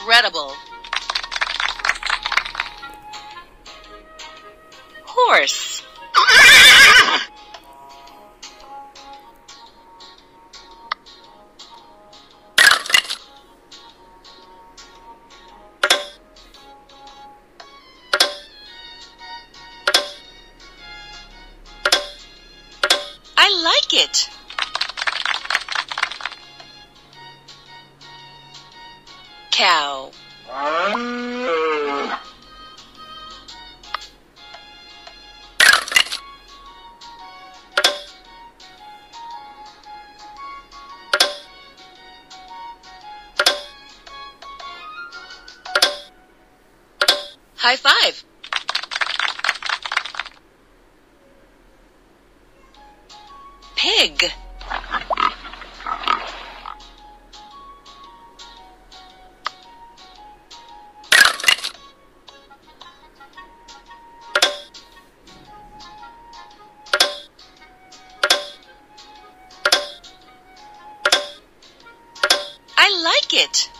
incredible. it.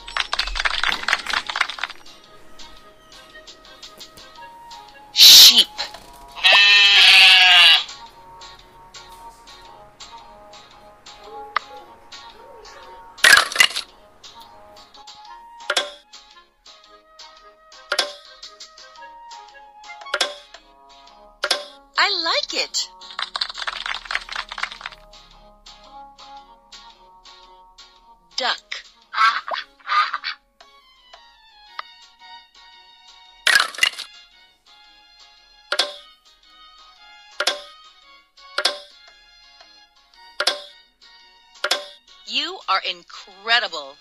are incredible.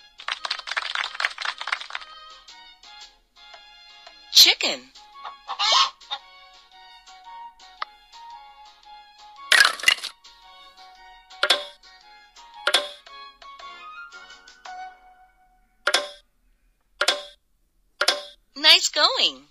Chicken. Nice going.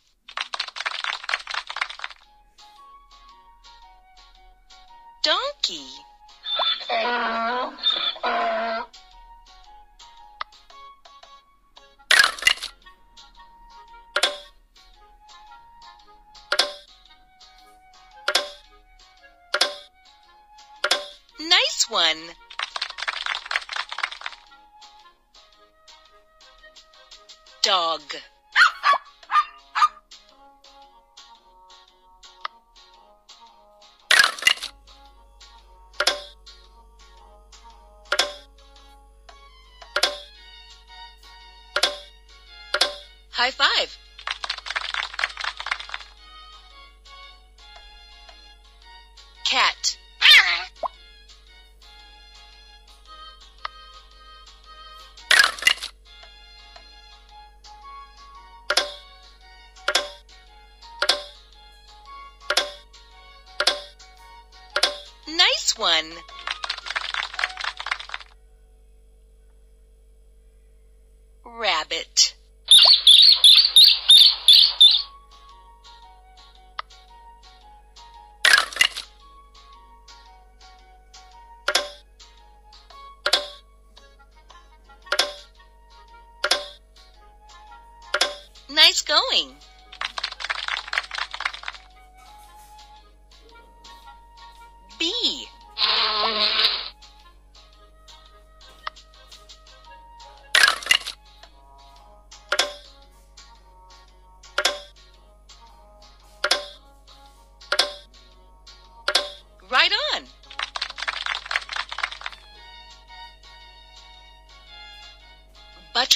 one.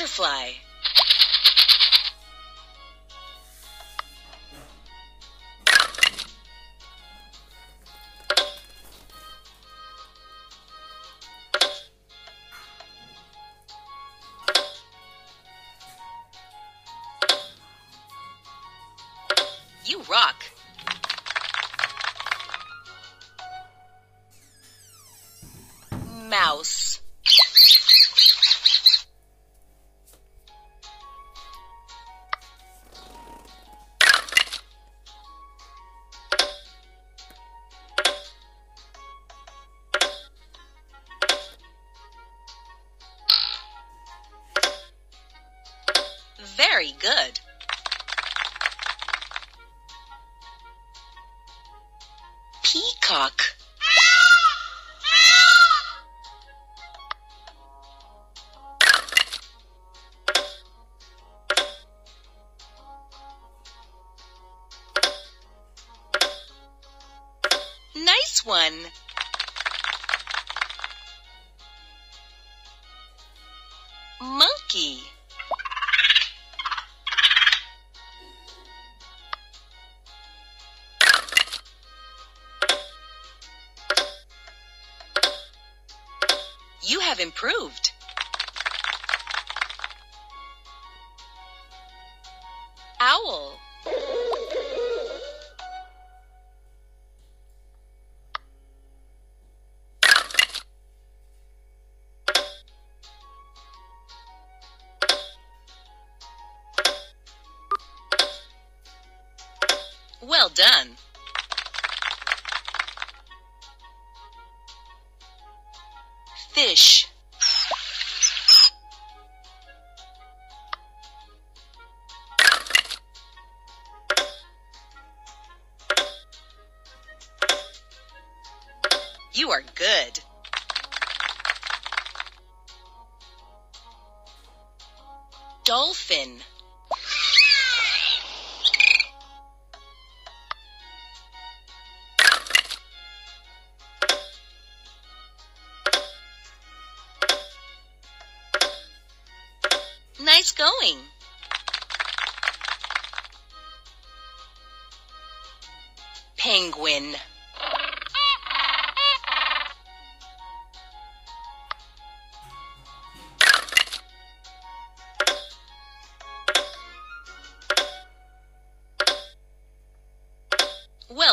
butterfly. You rock. Mouse. Improved. Owl. Well done.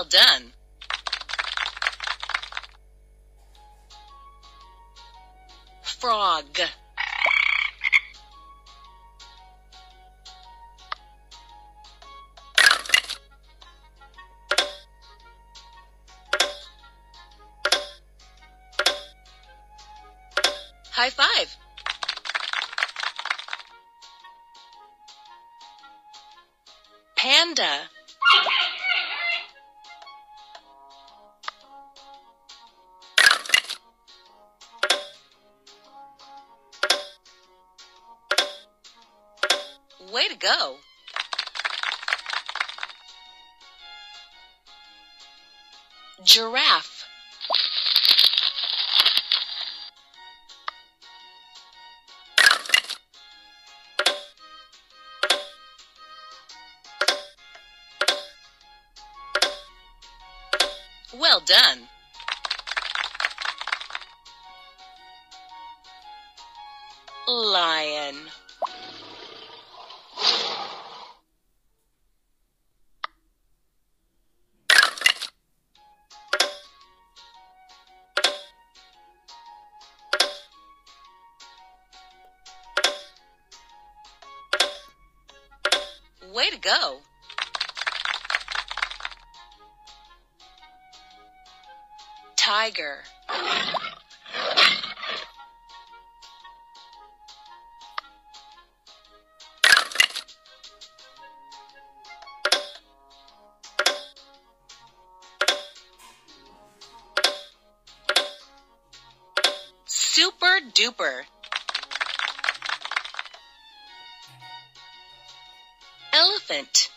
Done. Frog. High five. Panda. Go. Giraffe. Well done. Lion. Way to go. Tiger. Super duper. Elephant.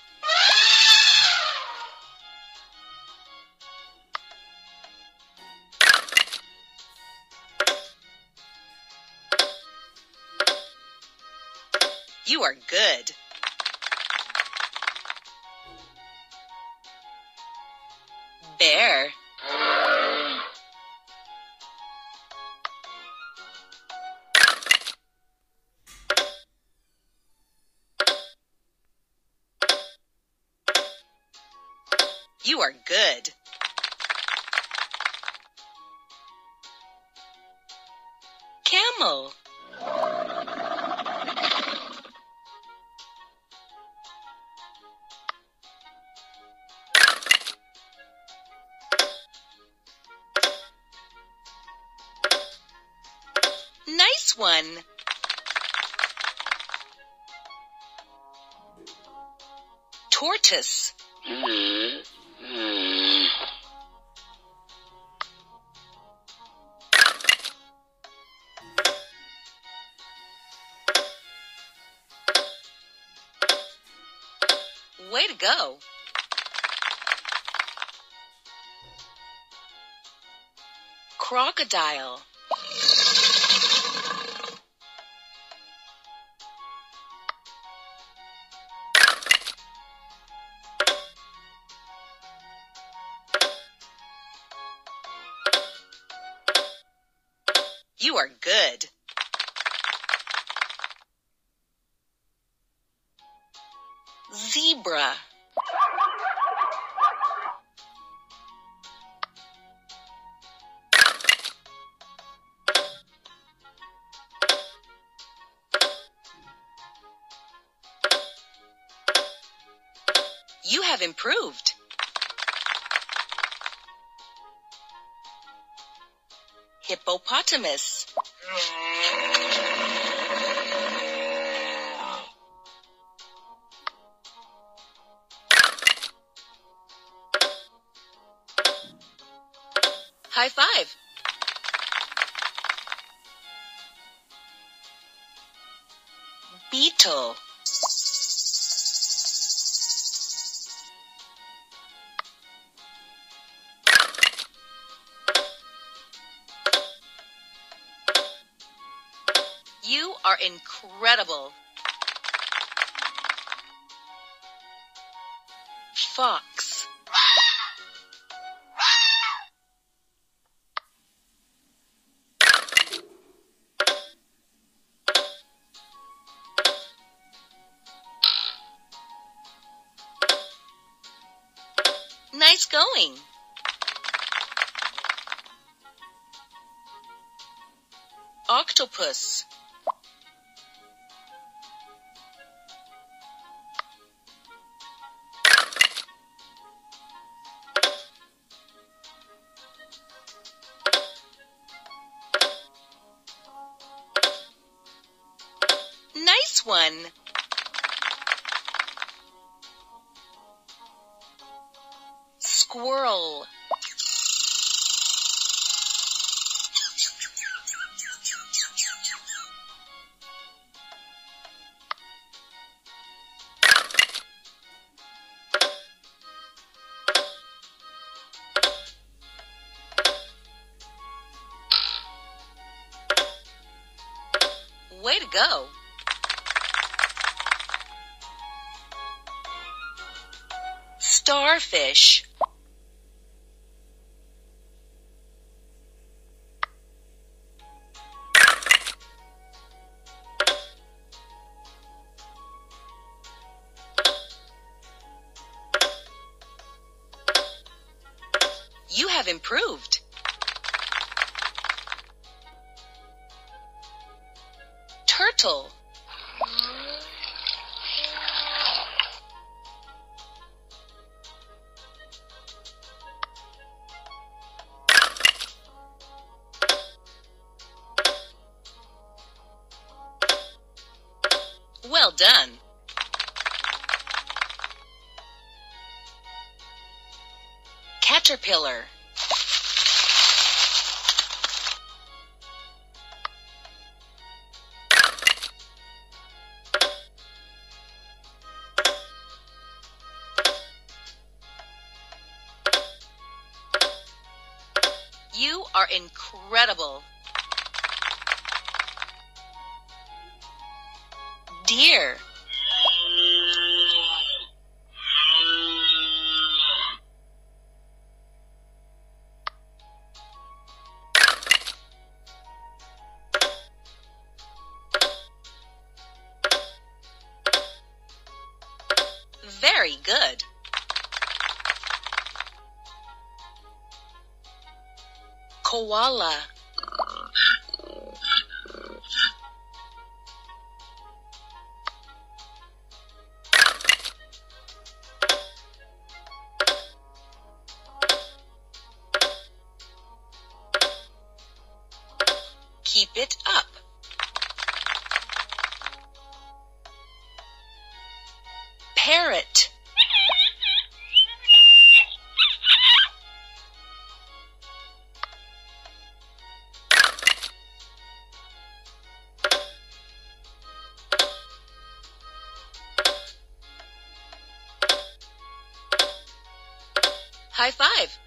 You are good. Bear. You are good. Camel. Go. Crocodile. You are good. Zebra. Have improved. Hippopotamus. You are incredible. Fox. Nice going. Octopus. Way to go. Starfish. Caterpillar. You are incredible. Deer. escola. High five.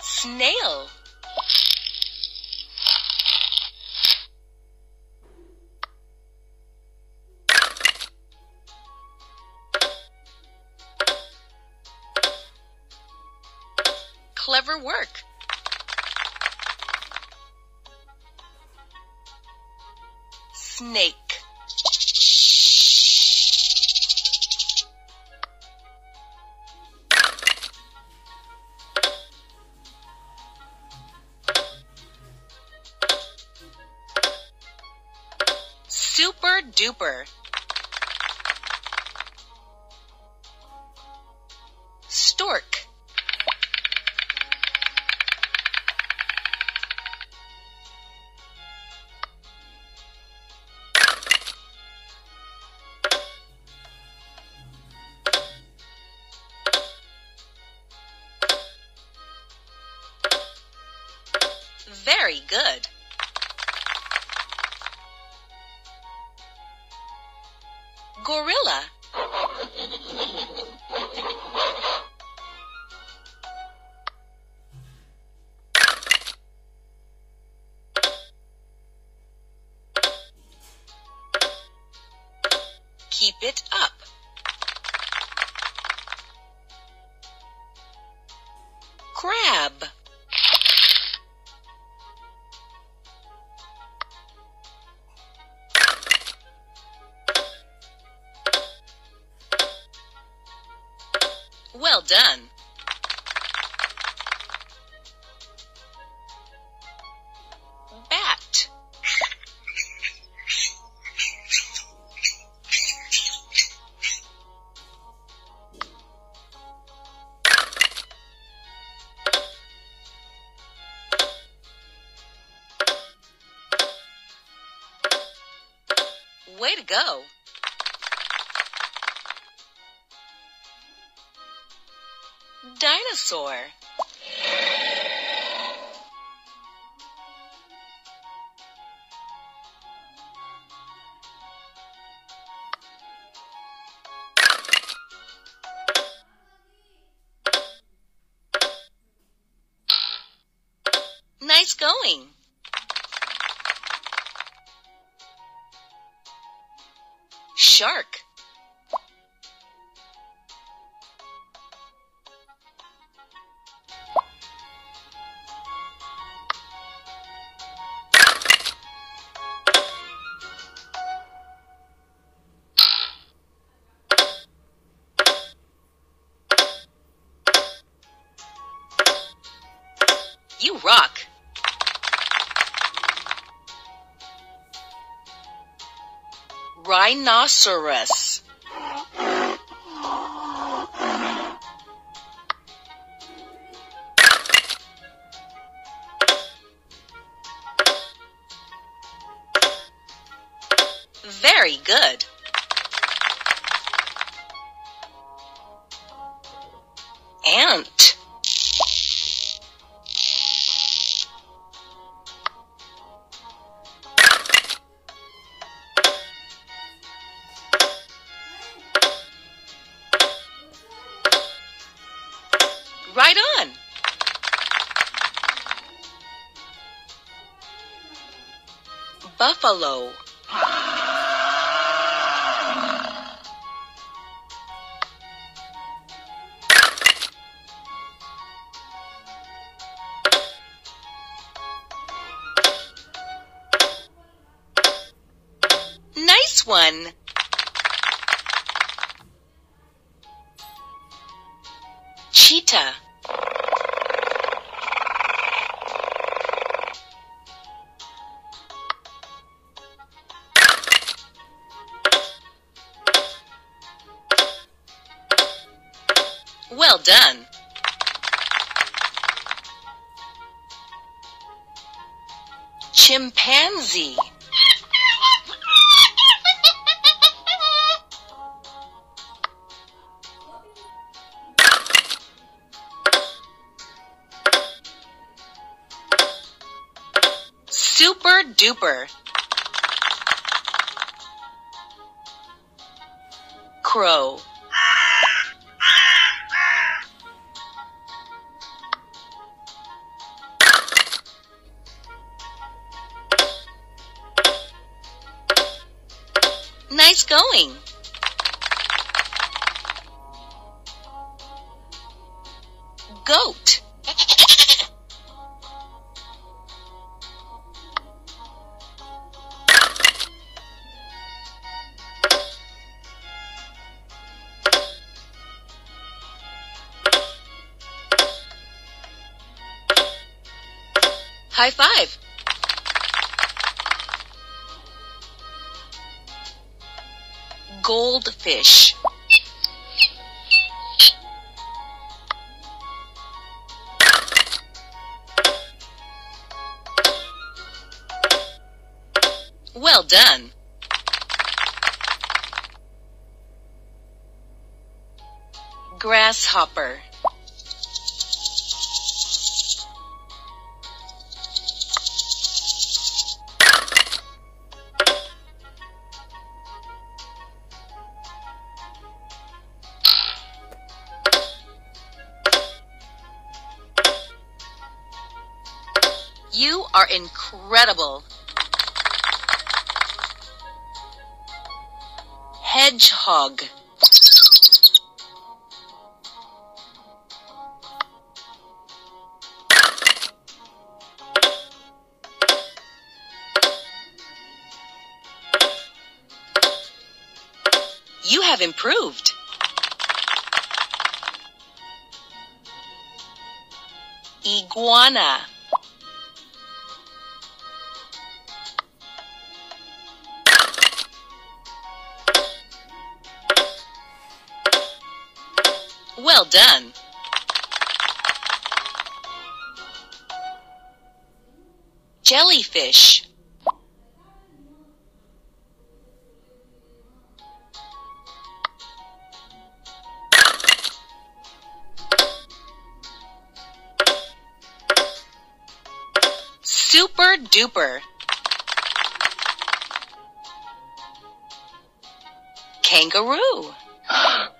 Snail. Clever work. Snake. Super Gorilla. Done. Going. Shark. Rhinoceros. Very good. Ant. Buffalo. Done. Chimpanzee. Super duper. crow. Going. Goat. High five. Goldfish. Well done. Grasshopper. Incredible. Hedgehog. You have improved. Iguana. Well done. Jellyfish. Super duper. Kangaroo.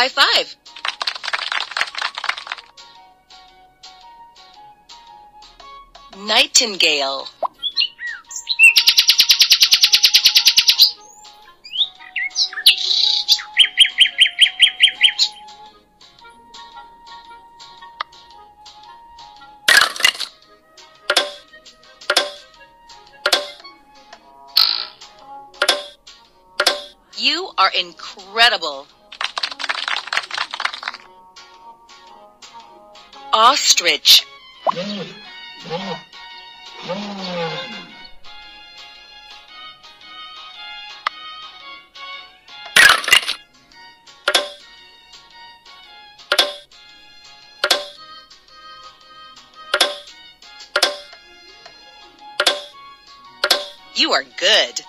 High five. Nightingale. You are incredible. Ostrich. You are good.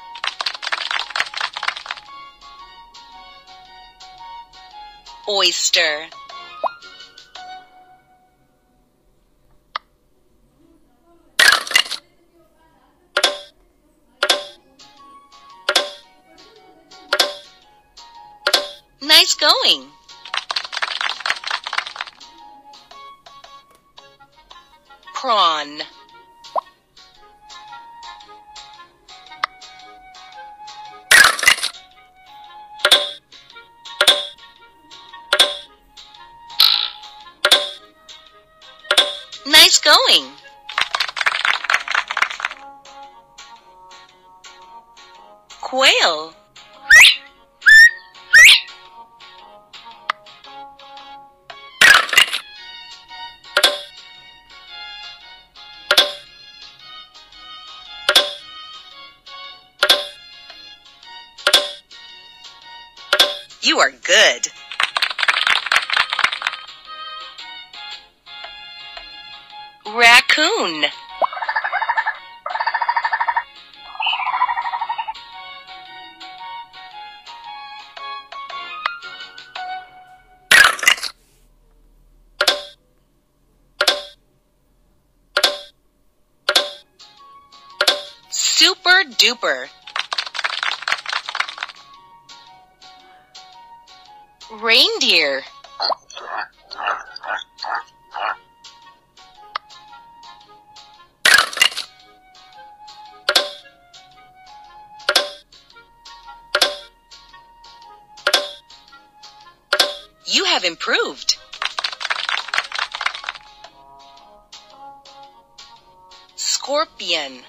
Oyster. going. Prawn. Nice going. Quail. You are good. Raccoon. Super duper. Reindeer. You have improved. Scorpion.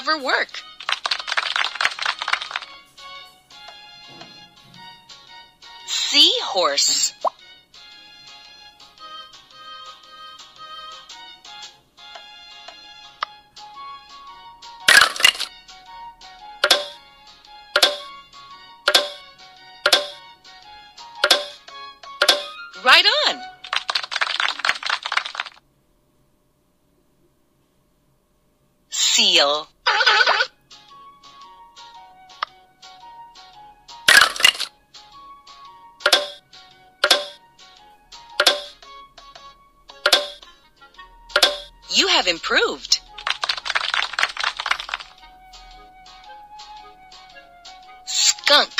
Work. Seahorse. Right on. Seal. Have improved. Skunk.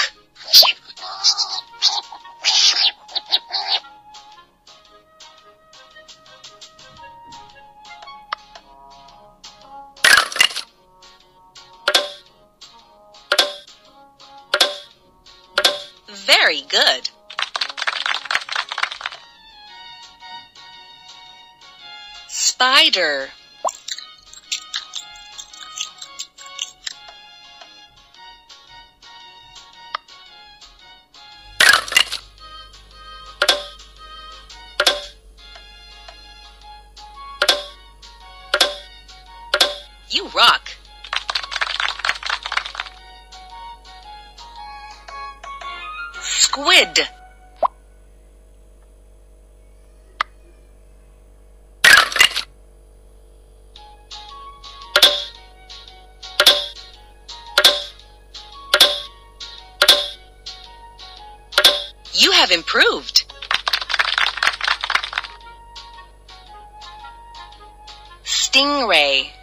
Spider. Stingray.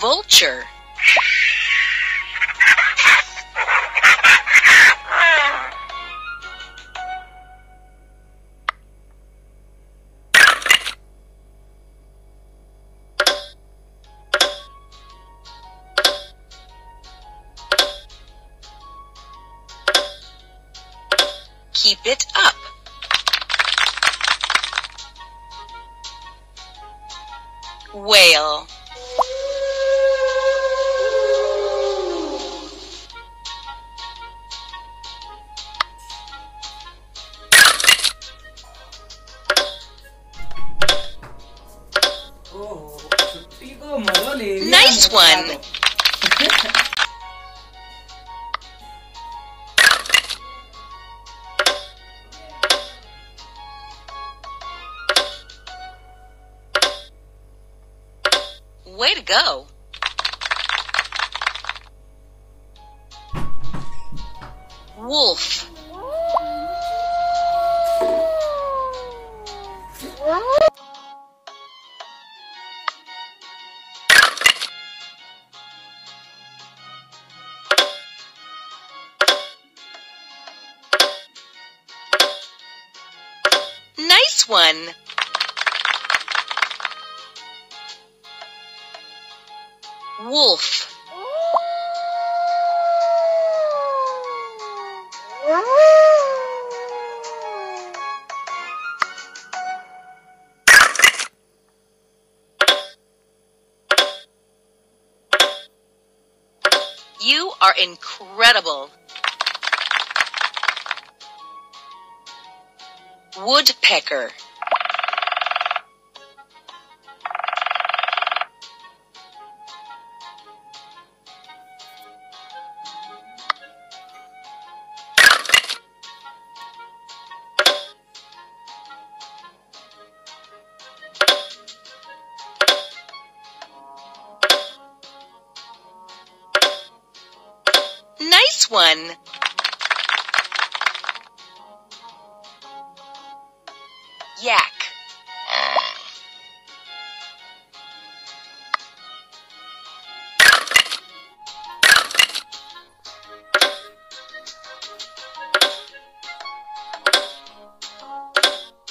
Vulture. Keep it up. whale oh, Nice one! To go. Wolf. Nice one. Wolf. You are incredible. Woodpecker.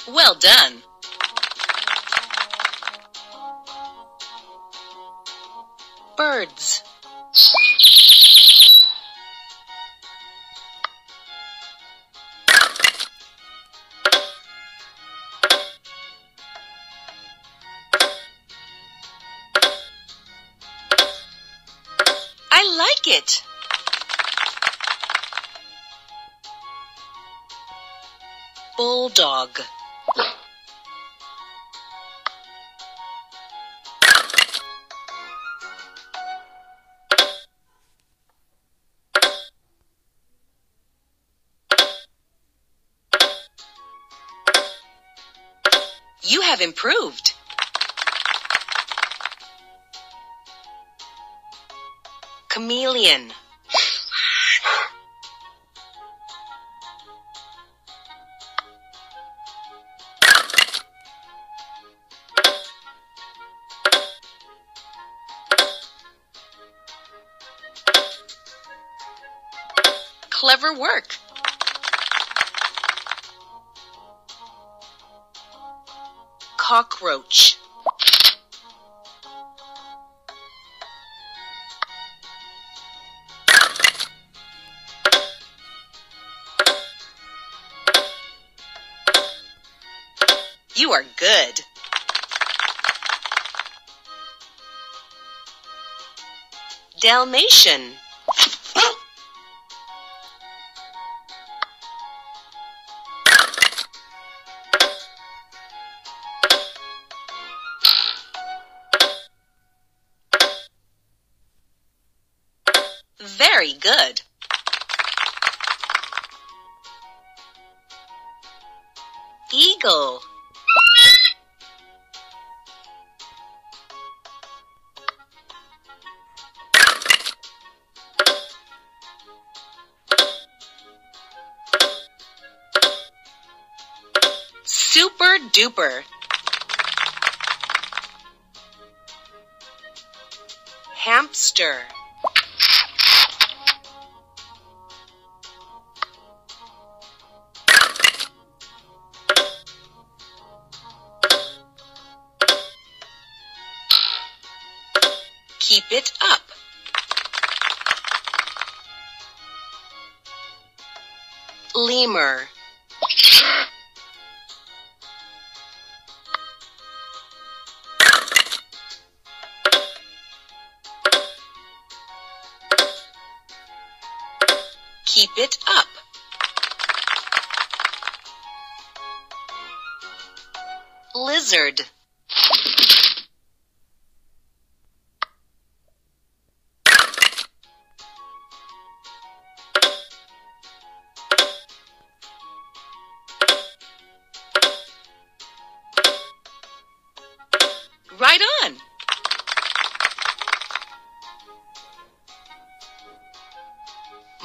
Well done. Birds. I like it. Bulldog. Improved. Chameleon. Clever work. Cockroach. You are good. Dalmatian. Duper. Hamster. bit up. Lizard. Right on.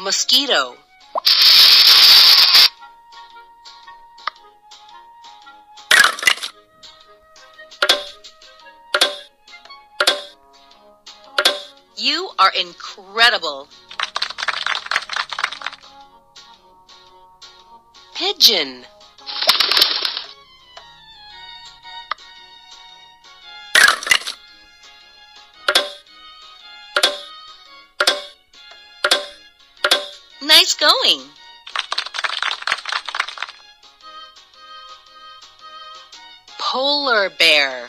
Mosquito. You are incredible. Pigeon. Nice going. Polar bear.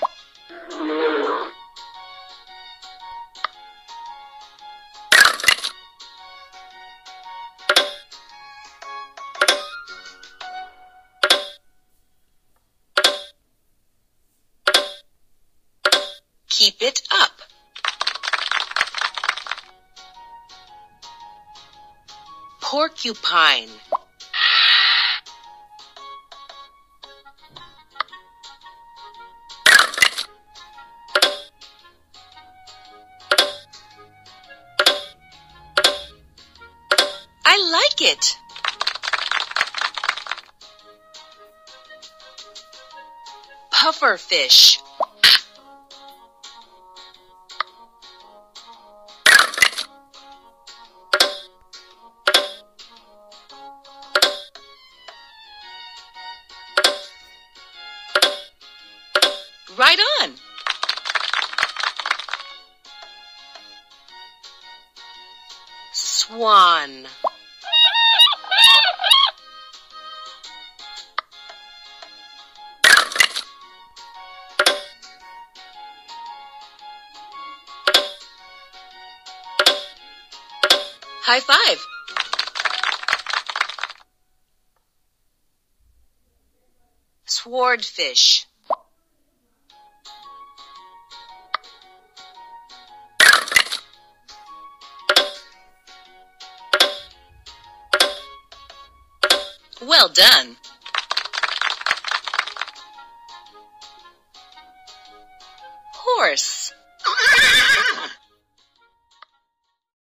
Porcupine. I like it. Puffer High five. Swordfish. Well done.